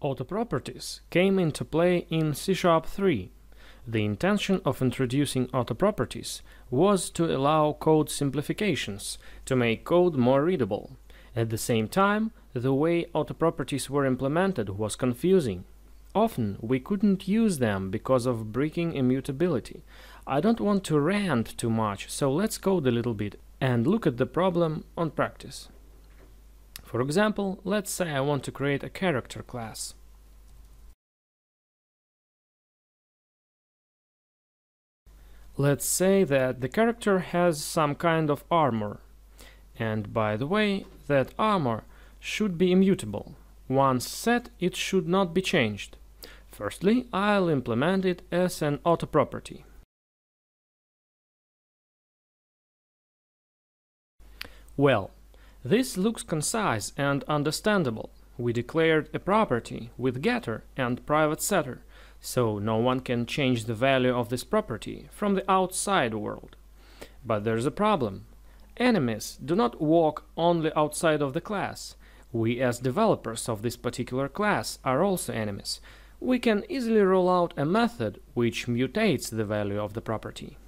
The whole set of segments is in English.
Auto-properties came into play in C-Sharp 3. The intention of introducing auto-properties was to allow code simplifications, to make code more readable. At the same time, the way auto-properties were implemented was confusing. Often we couldn't use them because of breaking immutability. I don't want to rant too much, so let's code a little bit and look at the problem on practice. For example, let's say I want to create a character class. Let's say that the character has some kind of armor. And by the way, that armor should be immutable. Once set, it should not be changed. Firstly, I'll implement it as an auto property. Well, this looks concise and understandable. We declared a property with getter and private setter, so no one can change the value of this property from the outside world. But there's a problem. Enemies do not walk only outside of the class. We as developers of this particular class are also enemies. We can easily roll out a method which mutates the value of the property.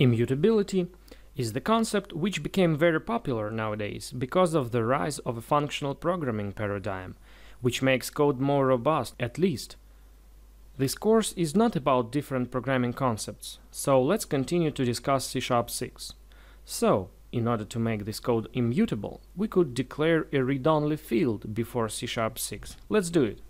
Immutability is the concept which became very popular nowadays because of the rise of a functional programming paradigm, which makes code more robust, at least. This course is not about different programming concepts, so let's continue to discuss C-Sharp 6. So, in order to make this code immutable, we could declare a read-only field before C-Sharp 6. Let's do it.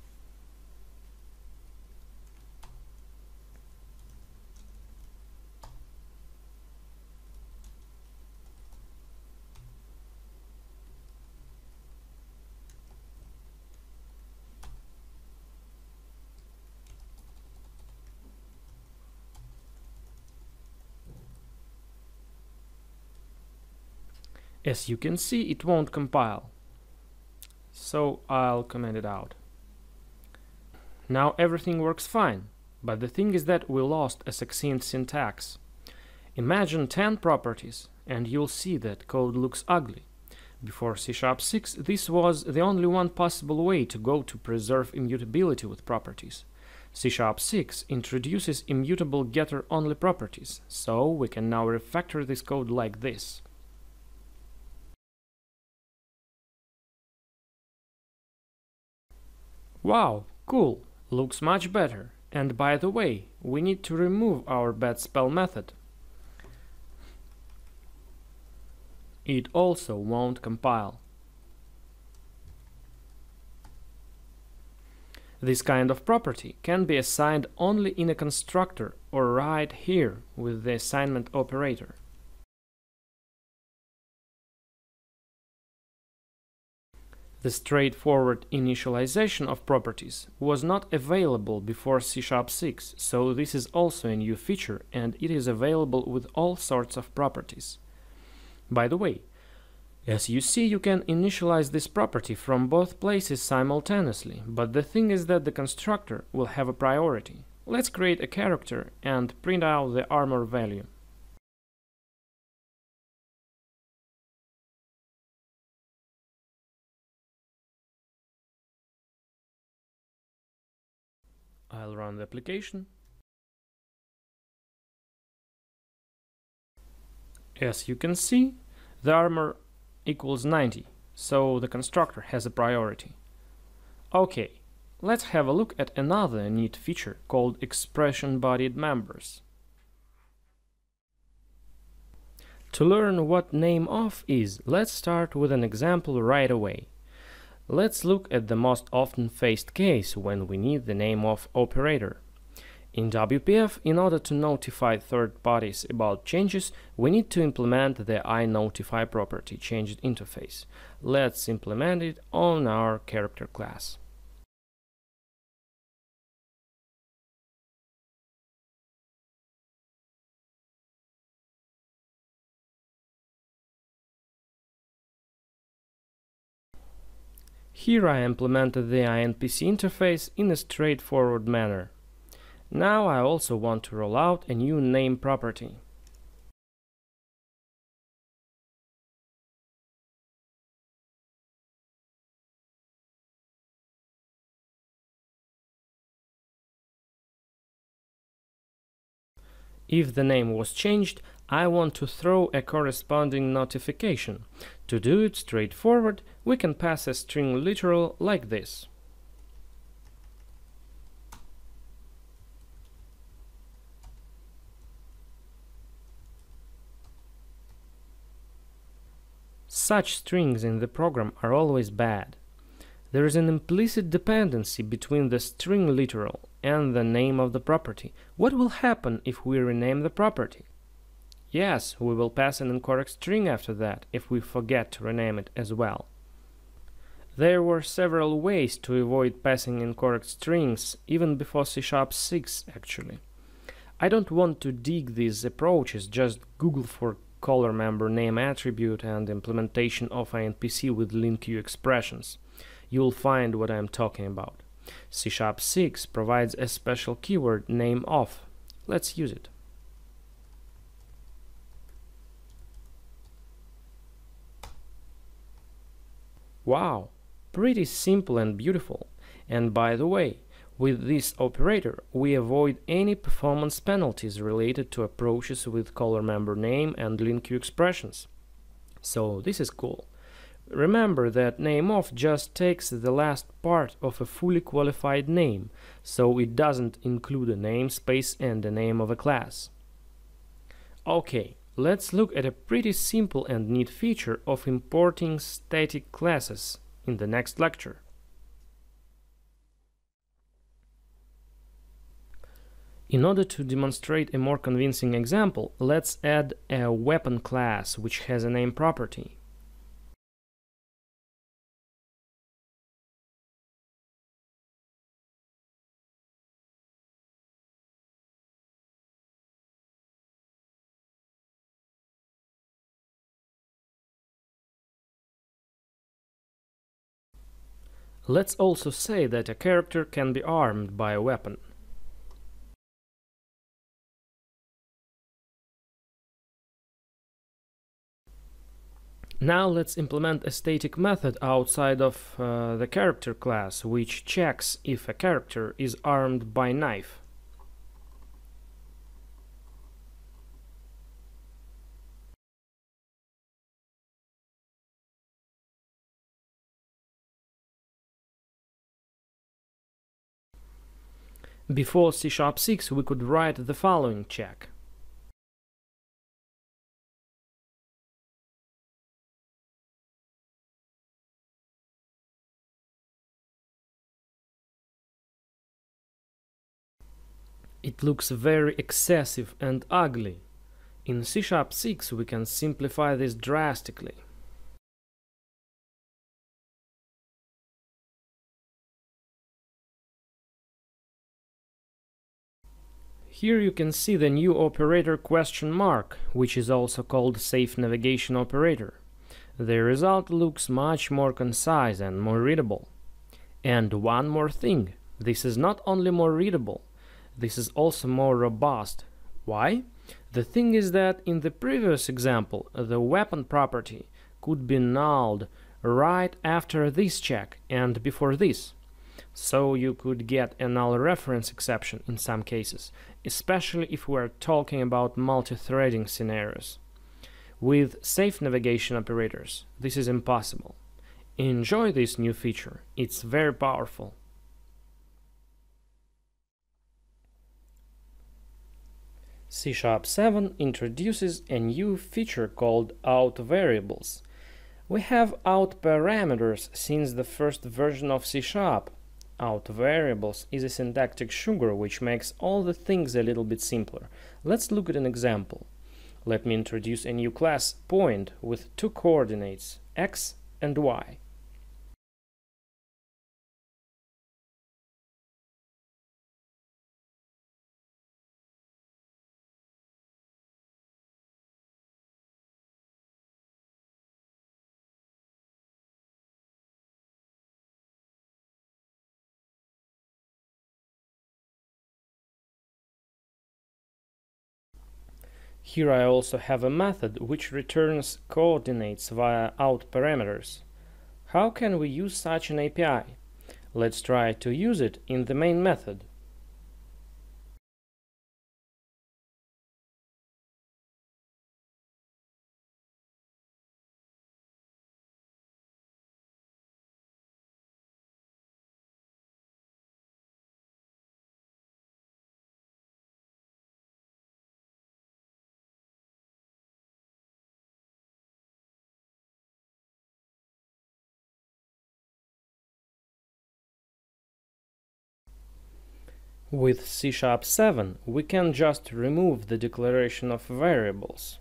As you can see, it won't compile. So I'll comment it out. Now everything works fine, but the thing is that we lost a succinct syntax. Imagine 10 properties, and you'll see that code looks ugly. Before C-Sharp 6, this was the only one possible way to go to preserve immutability with properties. C-Sharp 6 introduces immutable getter-only properties, so we can now refactor this code like this. Wow, cool, looks much better. And by the way, we need to remove our bad spell method. It also won't compile. This kind of property can be assigned only in a constructor or right here with the assignment operator. The straightforward initialization of properties was not available before C-Sharp 6, so this is also a new feature and it is available with all sorts of properties. By the way, as you see, you can initialize this property from both places simultaneously, but the thing is that the constructor will have a priority. Let's create a character and print out the armor value. I'll run the application. As you can see, the armor equals 90, so the constructor has a priority. Okay, let's have a look at another neat feature called expression-bodied members. To learn what name of is, let's start with an example right away. Let's look at the most often faced case when we need the name of operator. In WPF, in order to notify third parties about changes, we need to implement the iNotify property changed interface. Let's implement it on our character class. Here I implemented the INPC interface in a straightforward manner. Now I also want to roll out a new name property. If the name was changed, I want to throw a corresponding notification. To do it straightforward, we can pass a string literal like this. Such strings in the program are always bad. There is an implicit dependency between the string literal and the name of the property. What will happen if we rename the property? Yes, we will pass an incorrect string after that if we forget to rename it as well. There were several ways to avoid passing incorrect strings, even before C Sharp 6 actually. I don't want to dig these approaches, just Google for caller member name attribute and implementation of INPC with LINQ expressions. You'll find what I'm talking about. C Sharp 6 provides a special keyword name of. Let's use it. Wow, pretty simple and beautiful. And by the way, with this operator, we avoid any performance penalties related to approaches with caller member name and LINQ expressions. So this is cool. Remember that name of just takes the last part of a fully qualified name, so it doesn't include a namespace and the name of a class. Okay, let's look at a pretty simple and neat feature of importing static classes in the next lecture. In order to demonstrate a more convincing example, let's add a weapon class which has a name property. Let's also say that a character can be armed by a weapon. Now let's implement a static method outside of uh, the character class, which checks if a character is armed by knife. Before C Sharp 6 we could write the following check. It looks very excessive and ugly. In C Sharp 6 we can simplify this drastically. Here you can see the new operator question mark, which is also called safe navigation operator. The result looks much more concise and more readable. And one more thing, this is not only more readable, this is also more robust. Why? The thing is that in the previous example, the weapon property could be nulled right after this check and before this. So you could get a null reference exception in some cases, especially if we're talking about multi-threading scenarios. With safe navigation operators, this is impossible. Enjoy this new feature, it's very powerful. C Sharp 7 introduces a new feature called out variables. We have out parameters since the first version of C Sharp, out variables is a syntactic sugar which makes all the things a little bit simpler. Let's look at an example. Let me introduce a new class point with two coordinates x and y. Here I also have a method which returns coordinates via out parameters. How can we use such an API? Let's try to use it in the main method. With C Sharp 7, we can just remove the declaration of variables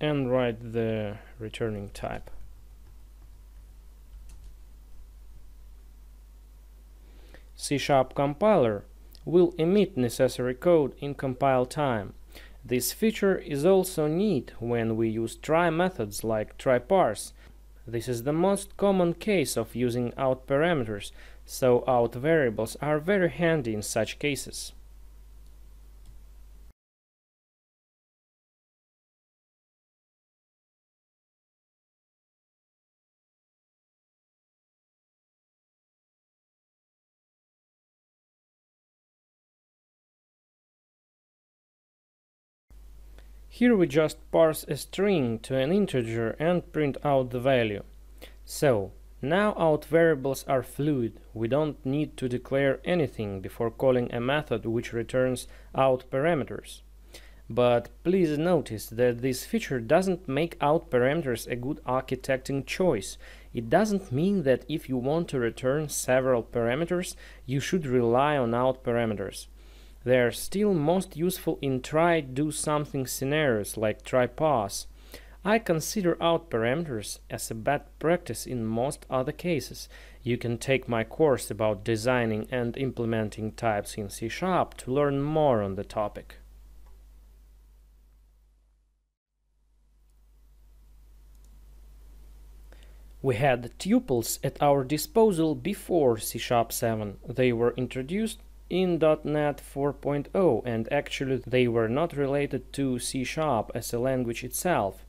and write the returning type. C Sharp compiler will emit necessary code in compile time. This feature is also neat when we use try methods like try-parse this is the most common case of using out parameters, so out variables are very handy in such cases. Here we just parse a string to an integer and print out the value. So, now out variables are fluid, we don't need to declare anything before calling a method which returns out parameters. But please notice that this feature doesn't make out parameters a good architecting choice. It doesn't mean that if you want to return several parameters, you should rely on out parameters. They are still most useful in try do something scenarios like try parse. I consider out parameters as a bad practice in most other cases. You can take my course about designing and implementing types in C Sharp to learn more on the topic. We had tuples at our disposal before C Sharp 7. They were introduced in .NET 4.0 and actually they were not related to C Sharp as a language itself.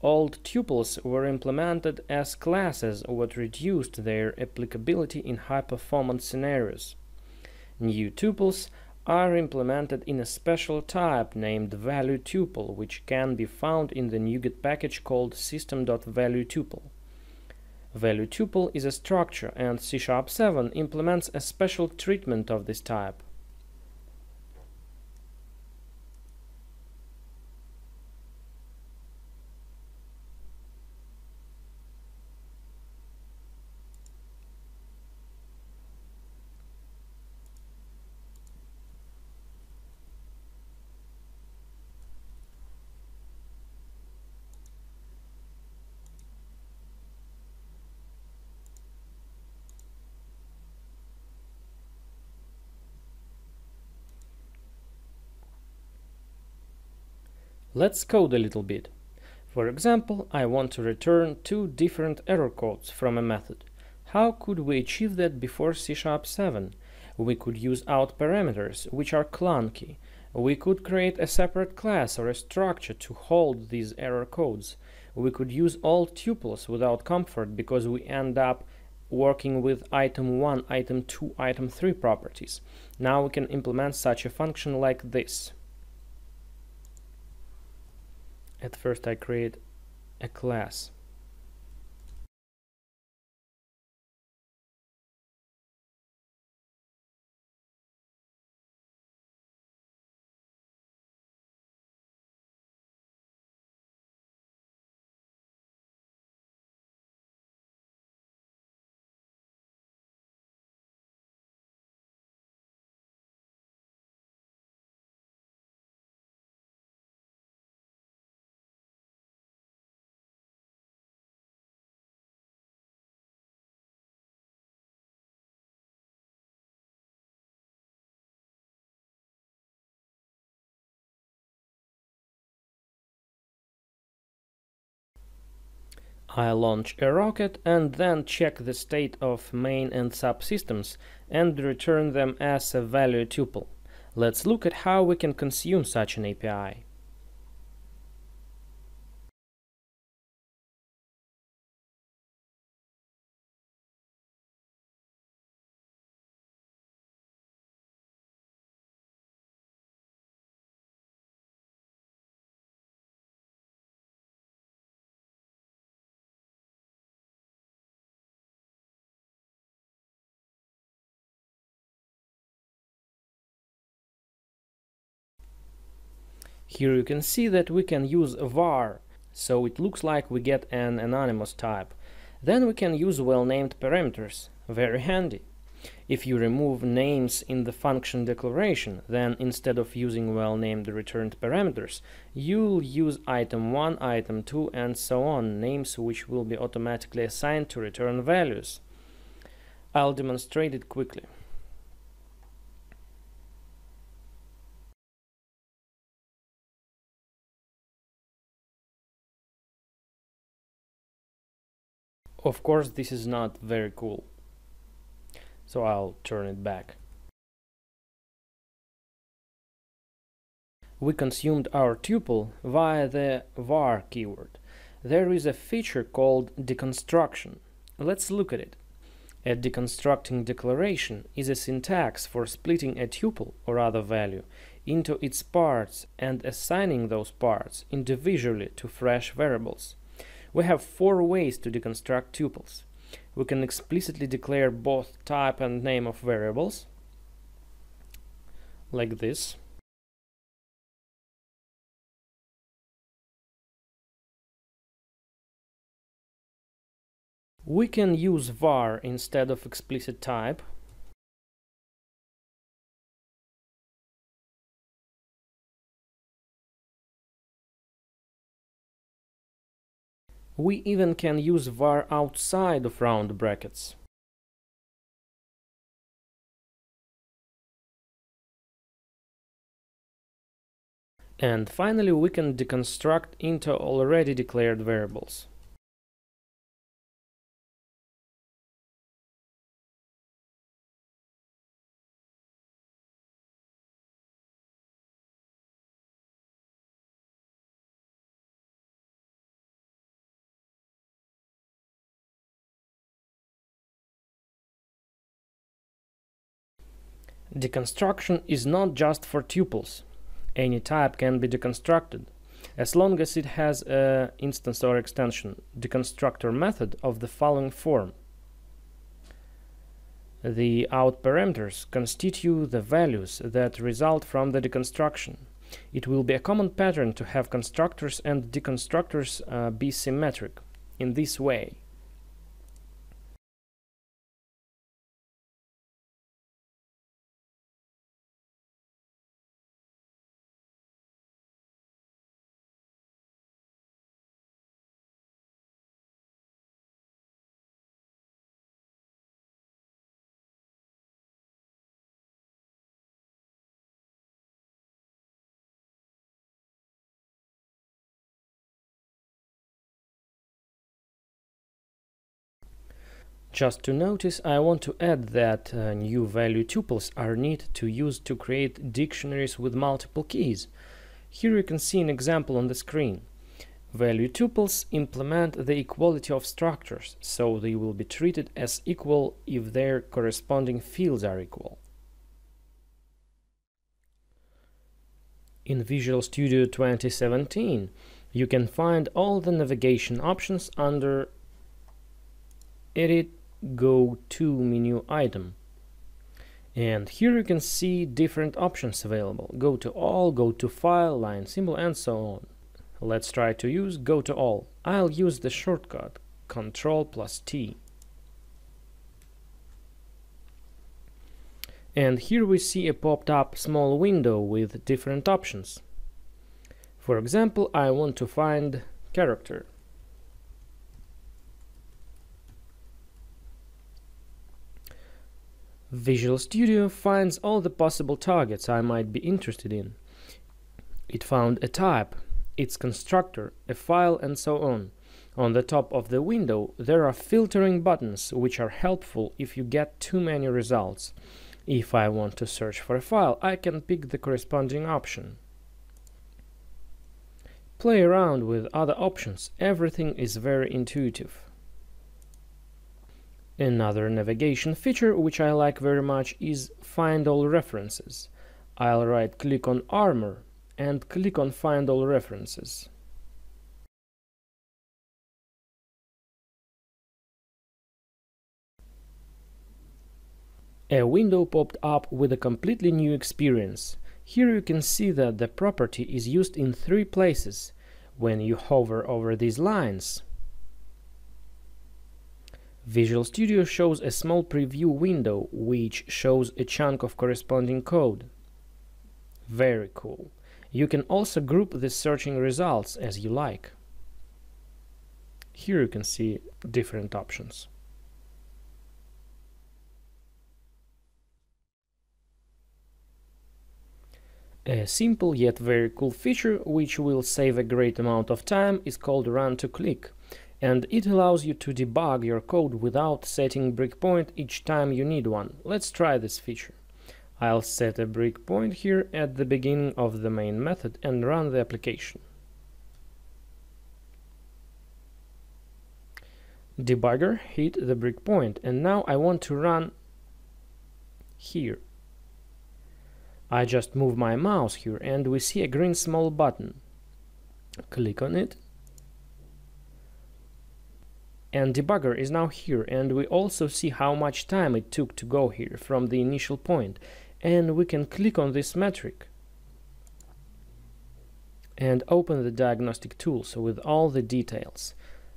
Old tuples were implemented as classes what reduced their applicability in high-performance scenarios. New tuples are implemented in a special type named value tuple which can be found in the NuGet package called system.valuetuple. Value tuple is a structure and C Sharp 7 implements a special treatment of this type. Let's code a little bit. For example, I want to return two different error codes from a method. How could we achieve that before C Sharp 7? We could use out parameters, which are clunky. We could create a separate class or a structure to hold these error codes. We could use all tuples without comfort because we end up working with item 1, item 2, item 3 properties. Now we can implement such a function like this at first I create a class I launch a rocket and then check the state of main and subsystems and return them as a value tuple. Let's look at how we can consume such an API. Here you can see that we can use var, so it looks like we get an anonymous type. Then we can use well-named parameters, very handy. If you remove names in the function declaration, then instead of using well-named returned parameters, you'll use item 1, item 2, and so on, names which will be automatically assigned to return values. I'll demonstrate it quickly. Of course, this is not very cool. So I'll turn it back. We consumed our tuple via the var keyword. There is a feature called deconstruction. Let's look at it. A deconstructing declaration is a syntax for splitting a tuple or other value into its parts and assigning those parts individually to fresh variables. We have four ways to deconstruct tuples. We can explicitly declare both type and name of variables, like this. We can use var instead of explicit type We even can use var outside of round brackets. And finally, we can deconstruct into already declared variables. Deconstruction is not just for tuples. Any type can be deconstructed, as long as it has a instance or extension deconstructor method of the following form. The out parameters constitute the values that result from the deconstruction. It will be a common pattern to have constructors and deconstructors uh, be symmetric in this way. Just to notice, I want to add that uh, new value tuples are needed to use to create dictionaries with multiple keys. Here you can see an example on the screen. Value tuples implement the equality of structures, so they will be treated as equal if their corresponding fields are equal. In Visual Studio 2017, you can find all the navigation options under Edit go to menu item. And here you can see different options available. Go to all go to file line symbol and so on. Let's try to use go to all. I'll use the shortcut control plus T. And here we see a popped up small window with different options. For example I want to find character Visual Studio finds all the possible targets I might be interested in. It found a type, its constructor, a file and so on. On the top of the window there are filtering buttons which are helpful if you get too many results. If I want to search for a file, I can pick the corresponding option. Play around with other options, everything is very intuitive. Another navigation feature which I like very much is Find All References. I'll right click on Armor and click on Find All References. A window popped up with a completely new experience. Here you can see that the property is used in three places when you hover over these lines. Visual Studio shows a small preview window which shows a chunk of corresponding code. Very cool. You can also group the searching results as you like. Here you can see different options. A simple yet very cool feature which will save a great amount of time is called Run to Click and it allows you to debug your code without setting breakpoint each time you need one. Let's try this feature. I'll set a breakpoint here at the beginning of the main method and run the application. Debugger hit the breakpoint and now I want to run here. I just move my mouse here and we see a green small button. Click on it and debugger is now here and we also see how much time it took to go here from the initial point and we can click on this metric and open the diagnostic tool so with all the details.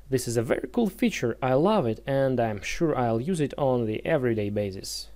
This is a very cool feature I love it and I'm sure I'll use it on the everyday basis